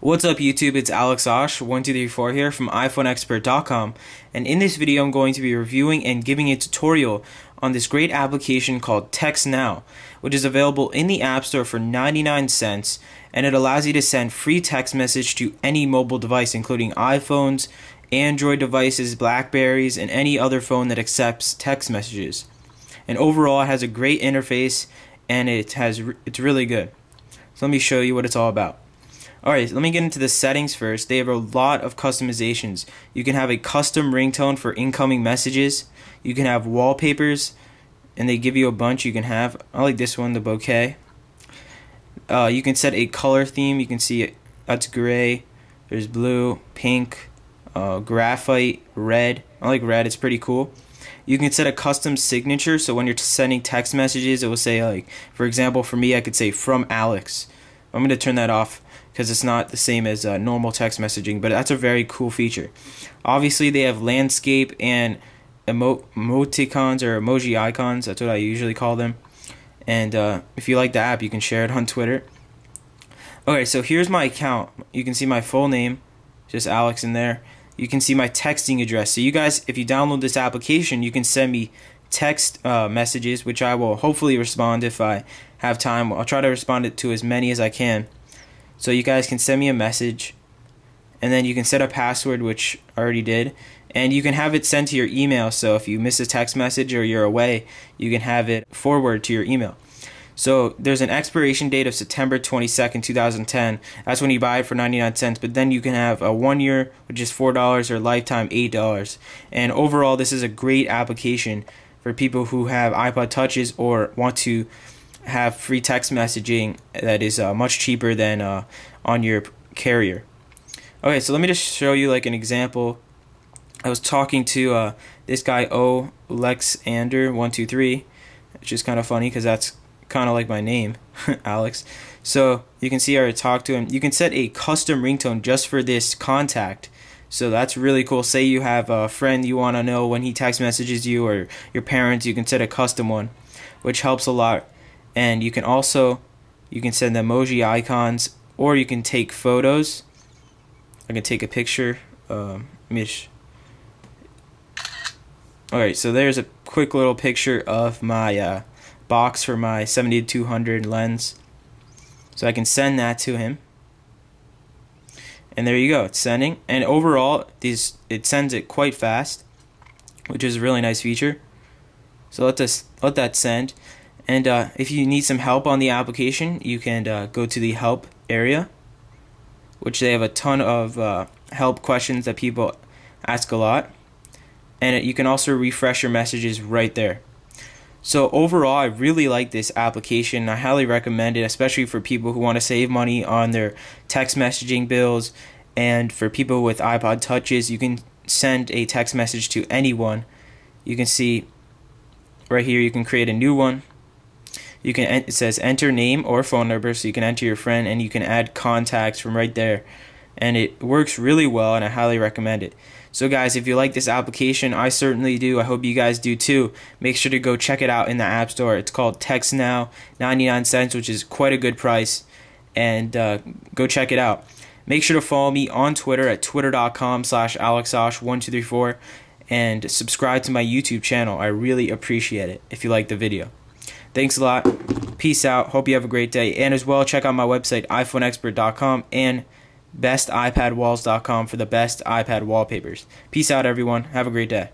What's up YouTube, it's Alex Osh1234 here from iPhoneXpert.com and in this video I'm going to be reviewing and giving a tutorial on this great application called TextNow which is available in the App Store for 99 cents and it allows you to send free text message to any mobile device including iPhones, Android devices, Blackberries, and any other phone that accepts text messages. And overall it has a great interface and it has it's really good. So let me show you what it's all about. Alright, let me get into the settings first. They have a lot of customizations. You can have a custom ringtone for incoming messages. You can have wallpapers, and they give you a bunch you can have. I like this one, the bouquet. Uh, you can set a color theme. You can see it. That's gray. There's blue, pink, uh, graphite, red. I like red. It's pretty cool. You can set a custom signature. So when you're sending text messages, it will say like, for example, for me, I could say from Alex. I'm going to turn that off because it's not the same as uh, normal text messaging, but that's a very cool feature. Obviously, they have landscape and emo- emoticons or emoji icons. That's what I usually call them. And uh, if you like the app, you can share it on Twitter. Okay, so here's my account. You can see my full name, just Alex in there. You can see my texting address. So you guys, if you download this application, you can send me text uh, messages, which I will hopefully respond if I have time. I'll try to respond to as many as I can. So you guys can send me a message and then you can set a password, which I already did. And you can have it sent to your email. So if you miss a text message or you're away, you can have it forward to your email. So there's an expiration date of September 22nd, 2010. That's when you buy it for 99 cents. But then you can have a one year, which is $4, or lifetime, $8. And overall, this is a great application for people who have iPod touches or want to have free text messaging that is uh, much cheaper than uh, on your carrier. Okay, so let me just show you like an example. I was talking to uh, this guy O Lexander one two three, which is kind of funny because that's kind of like my name, Alex. So you can see I talked to him. You can set a custom ringtone just for this contact. So that's really cool. Say you have a friend you want to know when he text messages you or your parents, you can set a custom one, which helps a lot and you can also you can send emoji icons or you can take photos. I can take a picture um, Mish alright so there's a quick little picture of my uh, box for my 7200 lens. So I can send that to him. And there you go it's sending. And overall these it sends it quite fast which is a really nice feature. So let this let that send and uh, if you need some help on the application, you can uh, go to the help area, which they have a ton of uh, help questions that people ask a lot. And you can also refresh your messages right there. So overall, I really like this application. I highly recommend it, especially for people who want to save money on their text messaging bills. And for people with iPod touches, you can send a text message to anyone. You can see right here, you can create a new one you can it says enter name or phone number so you can enter your friend and you can add contacts from right there and it works really well and I highly recommend it. So guys, if you like this application, I certainly do. I hope you guys do too. Make sure to go check it out in the App Store. It's called TextNow, 99 cents, which is quite a good price. And uh, go check it out. Make sure to follow me on Twitter at twitter.com slash alexosh1234 and subscribe to my YouTube channel. I really appreciate it if you like the video. Thanks a lot. Peace out. Hope you have a great day. And as well, check out my website, iPhoneXpert.com and bestipadwalls.com for the best iPad wallpapers. Peace out, everyone. Have a great day.